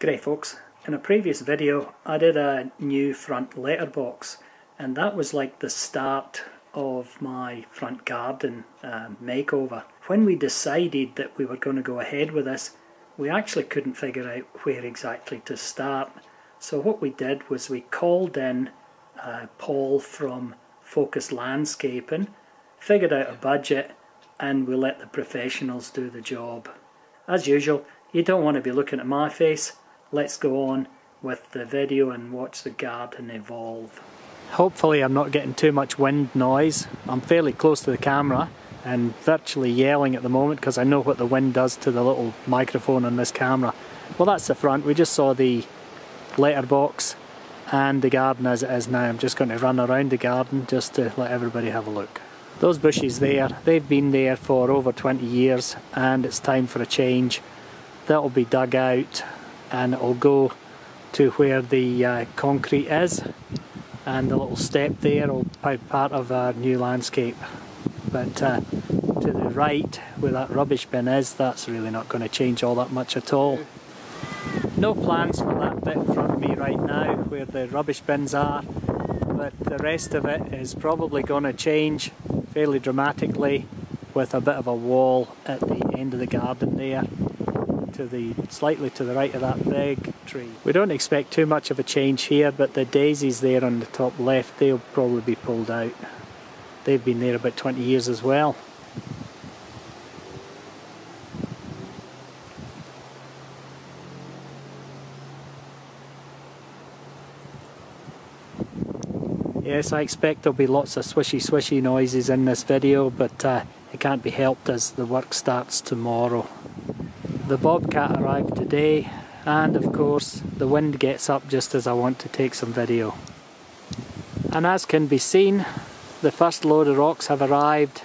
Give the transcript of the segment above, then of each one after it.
G'day folks, in a previous video I did a new front letterbox and that was like the start of my front garden uh, makeover. When we decided that we were going to go ahead with this we actually couldn't figure out where exactly to start so what we did was we called in uh, Paul from Focus Landscaping, figured out a budget and we let the professionals do the job. As usual you don't want to be looking at my face let's go on with the video and watch the garden evolve. Hopefully I'm not getting too much wind noise. I'm fairly close to the camera and virtually yelling at the moment because I know what the wind does to the little microphone on this camera. Well that's the front, we just saw the letterbox and the garden as it is now. I'm just going to run around the garden just to let everybody have a look. Those bushes there, they've been there for over 20 years and it's time for a change. That'll be dug out and it'll go to where the uh, concrete is and the little step there will be part of our new landscape. But uh, to the right where that rubbish bin is that's really not going to change all that much at all. No plans for that bit in front of me right now where the rubbish bins are but the rest of it is probably going to change fairly dramatically with a bit of a wall at the end of the garden there to the slightly to the right of that big tree. We don't expect too much of a change here, but the daisies there on the top left, they'll probably be pulled out. They've been there about 20 years as well. Yes, I expect there'll be lots of swishy swishy noises in this video, but uh, it can't be helped as the work starts tomorrow. The bobcat arrived today and of course the wind gets up just as I want to take some video. And as can be seen the first load of rocks have arrived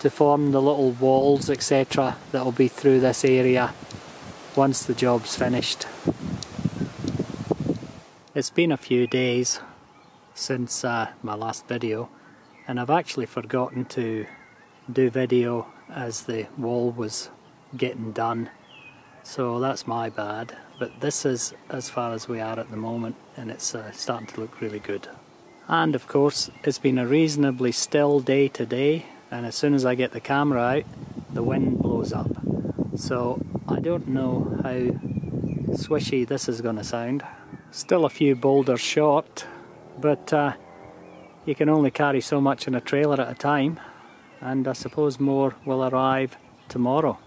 to form the little walls etc that will be through this area once the job's finished. It's been a few days since uh, my last video and I've actually forgotten to do video as the wall was getting done so that's my bad, but this is as far as we are at the moment and it's uh, starting to look really good. And of course it's been a reasonably still day today and as soon as I get the camera out the wind blows up. So I don't know how swishy this is going to sound. Still a few boulders short but uh, you can only carry so much in a trailer at a time and I suppose more will arrive tomorrow.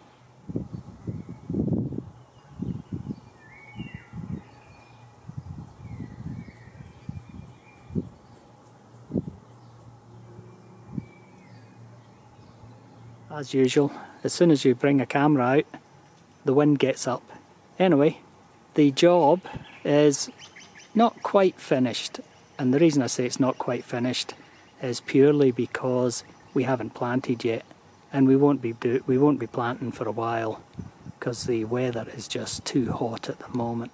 As usual, as soon as you bring a camera out, the wind gets up. Anyway, the job is not quite finished, and the reason I say it's not quite finished is purely because we haven't planted yet, and we won't be do we won't be planting for a while because the weather is just too hot at the moment.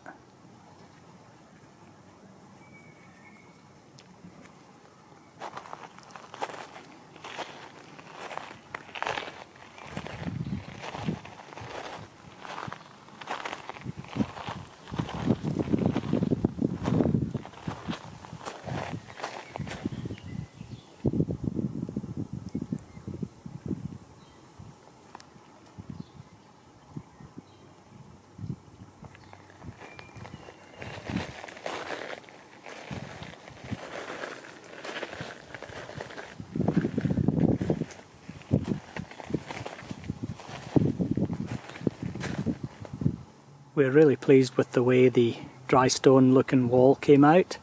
We're really pleased with the way the dry stone looking wall came out.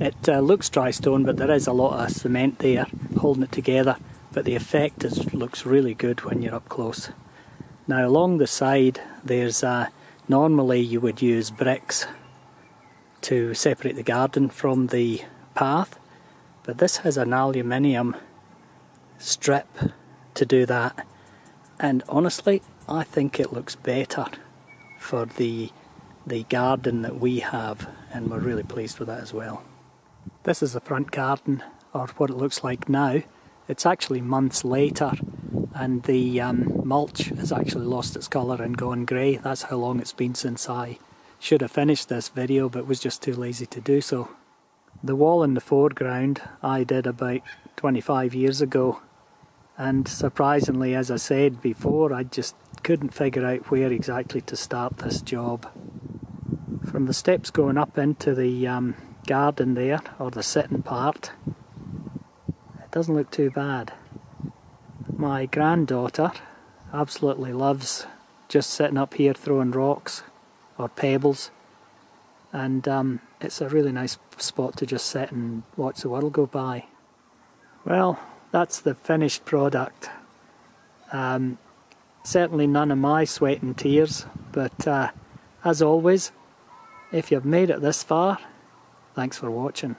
It uh, looks dry stone but there is a lot of cement there holding it together but the effect is, looks really good when you're up close. Now along the side there's uh, normally you would use bricks to separate the garden from the path but this has an aluminium strip to do that and honestly I think it looks better for the the garden that we have and we're really pleased with that as well. This is the front garden or what it looks like now. It's actually months later and the um, mulch has actually lost its colour and gone grey. That's how long it's been since I should have finished this video but was just too lazy to do so. The wall in the foreground I did about 25 years ago and surprisingly as I said before I just couldn't figure out where exactly to start this job. From the steps going up into the um, garden there, or the sitting part, it doesn't look too bad. My granddaughter absolutely loves just sitting up here throwing rocks or pebbles and um, it's a really nice spot to just sit and watch the world go by. Well, that's the finished product. Um, certainly none of my sweat and tears, but uh, as always, if you've made it this far, thanks for watching.